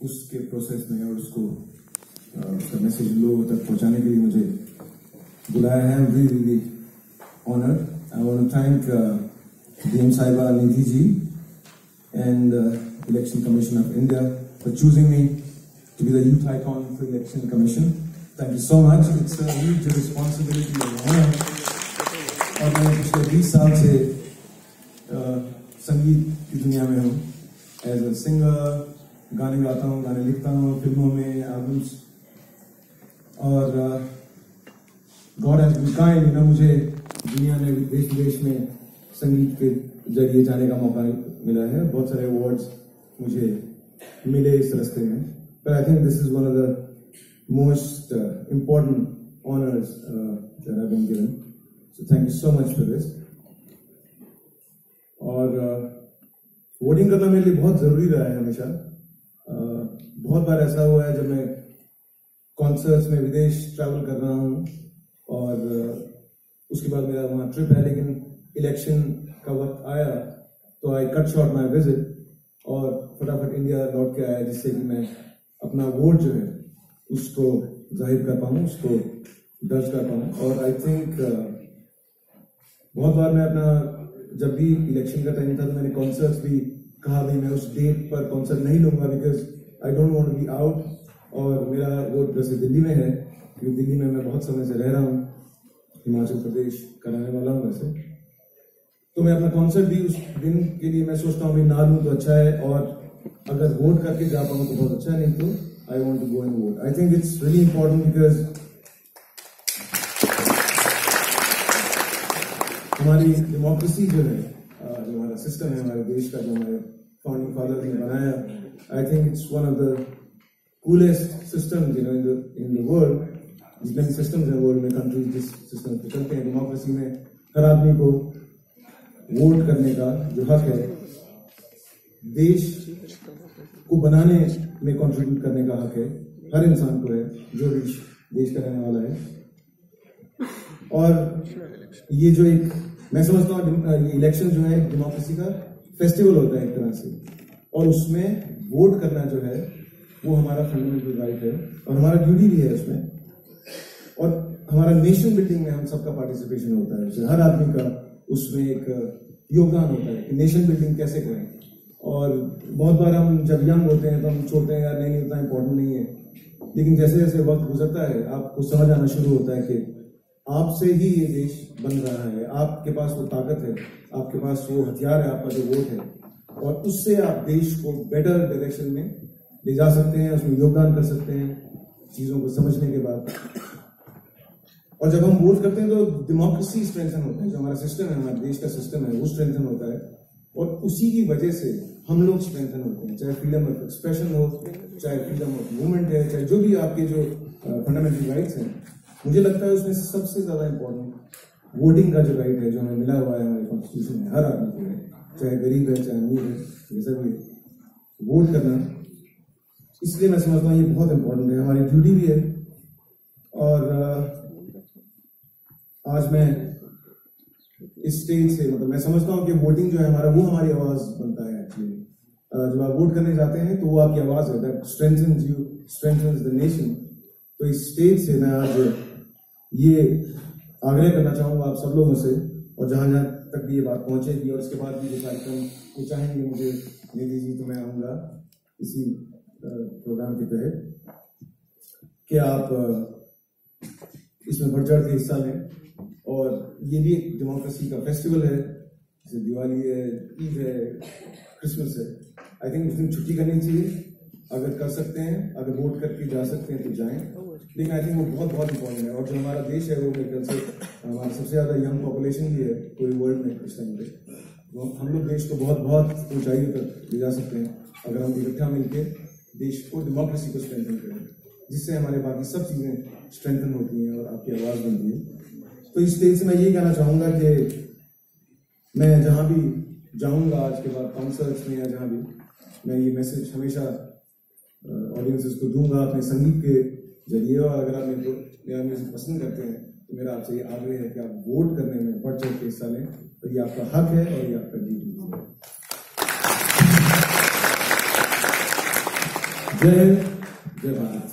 उसके प्रोसेस में और उसको उसका मैसेज लोगों तक पहुँचाने के लिए मुझे बुलाया है। We will be honour I want to thank DM साहिबा Nidhi ji and election commission of India for choosing me to be the youth icon for election commission thank you so much it's a huge responsibility और मैं पिछले बीस साल से संगीत की दुनिया में हूँ एज अ सिंगर गाने गाता हूँ गाने लिखता हूँ फ़िल्मों में एल्बम्स और गॉड हैज़ बीन काइंड ना मुझे दुनिया में देश विदेश में संगीत के ज़रिए जाने का मौका मिला है बहुत सारे अवार्ड्स मुझे मिले इस रास्ते में but I think this is one of the most uh, important honors uh, that I've been given. So thank. और वोटिंग करना मेरे लिए बहुत ज़रूरी रहा है हमेशा uh, बहुत बार ऐसा हुआ है जब मैं कॉन्सर्ट्स में विदेश ट्रैवल कर रहा हूँ और उसके बाद मेरा वहाँ ट्रिप है, लेकिन इलेक्शन का वक्त आया तो I cut short my visit और फटाफट इंडिया लौट के आया, जिससे कि मैं अपना वोट जो है, उसको ज़ाहिर कर पाऊँ, उसको दर्ज कर पाऊँ। और आई थिंक बहुत बार मैं अपना, जब भी इलेक्शन का टाइम था तो मैंने कॉन्सर्ट्स भी कहा भाई, मैं उस डेट पर कॉन्सर्ट नहीं लूँगा because I don't want be out और मेरा वोट वैसे दिल्ली में है, क्योंकि दिल्ली में मैं बहुत समय से रह रहा हूँ, हिमाचल प्रदेश का रहने वाला हूँ वैसे। तो मैं अपना कॉन्सर्ट भी उस दिन के लिए मैं सोचता हूँ ना लूँ तो अच्छा है और अगर वोट करके जा पाऊँ तो बहुत अच्छा है, नहीं तो I want to go and vote I think it's very important because हमारी डेमोक्रेसी जो है जो हमारा सिस्टम है, हमारे देश का जो हमारे फाउंडिंग फादर ने बनाया I think it's one of the coolest system in the in the world जितने भी सिस्टम्स हैं वर्ल्ड में कंट्रीज़ जिस सिस्टम पे चलते हैं डेमोक्रेसी में, हर आदमी को वोट करने का जो हक है, देश को बनाने में कंट्रीब्यूट करने का हक है, हर इंसान को है, जो देश का रहने वाला है। और ये जो एक मैं समझता हूँ इलेक्शन जो है डेमोक्रेसी का फेस्टिवल होता है एक तरह से। और उसमें वोट करना जो है, वो हमारा फंडामेंटल राइट है और हमारा ड्यूटी भी है उसमें। और हमारा नेशन बिल्डिंग में हम सबका पार्टिसिपेशन होता है। हर आदमी का उसमें एक योगदान होता है कि नेशन बिल्डिंग कैसे करें। और बहुत बार हम जब यंग होते हैं तो हम सोचते हैं, यार, नहीं उतना इम्पोर्टेंट नहीं है। लेकिन जैसे जैसे वक्त गुजरता है, आपको समझ आना शुरू होता है कि आपसे ही ये देश बन रहा है। आपके पास वो ताकत है, आपके पास वो हथियार है, आपका जो वोट है। और उससे आप देश को बेटर डायरेक्शन में ले जा सकते हैं, उसमें योगदान कर सकते हैं, चीज़ों को समझने के बाद। और जब हम वोट करते हैं तो डेमोक्रेसी स्ट्रेंथन होता है। जो हमारा सिस्टम है, हमारे देश का सिस्टम है, वो स्ट्रेंथन होता है। और उसी की वजह से हम लोग स्ट्रेंथन होते हैं। चाहे फ्रीडम ऑफ़ एक्सप्रेशन हो, चाहे फ्रीडम ऑफ़ मूवमेंट है, चाहे जो भी आपके जो फंडामेंटल राइट्स हैं मुझे लगता है उसमें सबसे ज़्यादा इम्पोर्टेंट वोटिंग का जो राइट है, जो हमें मिला हुआ है, हमारे कॉन्स्टिट्यूशन में, हर आदमी को चाहे गरीब है, चाहे अमीर है जैसा भी वोट करना। इसलिए मैं समझता हूँ ये बहुत इंपॉर्टेंट है। हमारी ड्यूटी भी है। और आज मैं इस स्टेज से मतलब मैं समझता हूँ कि वोटिंग जो है हमारा, वो हमारी आवाज़ बनता है एक्चुअली जब आप वोट करने जाते हैं तो वो आपकी आवाज़ है। That strengthens you strengthens the nation तो इस स्टेज से मैं आज ये आग्रह करना चाहूँगा आप सब लोगों से, और जहाँ जहाँ तक भी ये बात पहुंचेगी, और इसके बाद भी जो कार्यक्रम ये चाहेंगे मुझे, निधि जी तो मैं आऊँगा इसी प्रोग्राम के तहत, कि आप इसमें बढ़ चढ़ के हिस्सा लें। और ये भी एक डेमोक्रेसी का फेस्टिवल है, जैसे दिवाली है, ईद है क्रिसमस है। आई थिंक उस दिन छुट्टी करनी चाहिए। अगर कर सकते हैं, अगर वोट करके जा सकते हैं तो जाएँ। लेकिन आई थिंक वो बहुत बहुत इंपॉर्टेंट है। और जो हमारा देश है, वो मेरे ख्याल से, हमारा सबसे ज़्यादा यंग पॉपुलेशन भी है, पूरे वर्ल्ड में इस टाइम पे। तो हम लोग देश को बहुत बहुत ऊंचाई तक ले जा सकते हैं, अगर हम इकट्ठा मिलकर देश को डेमोक्रेसी को स्ट्रेंथन करें, जिससे हमारे बाकी सब चीज़ें स्ट्रेंथन होती हैं और आपकी आवाज़ बनती है। तो इस स्टेज से मैं ये कहना चाहूँगा कि मैं जहाँ भी जाऊँगा, आज के बाद कॉन्सर्ट्स में या जहाँ भी, मैं ये मैसेज हमेशा ऑडियंसेस को दूँगा, अपने संगीत के ज़रिए अगर आप मेरे को मेरा म्यूज़िक पसंद करते हैं तो मेरा आपसे ये आग्रह है कि आप वोट करने में बढ़ चढ़ के हिस्सा लें तो ये आपका हक है और ये आपका ड्यूटी है। जय जय भारत।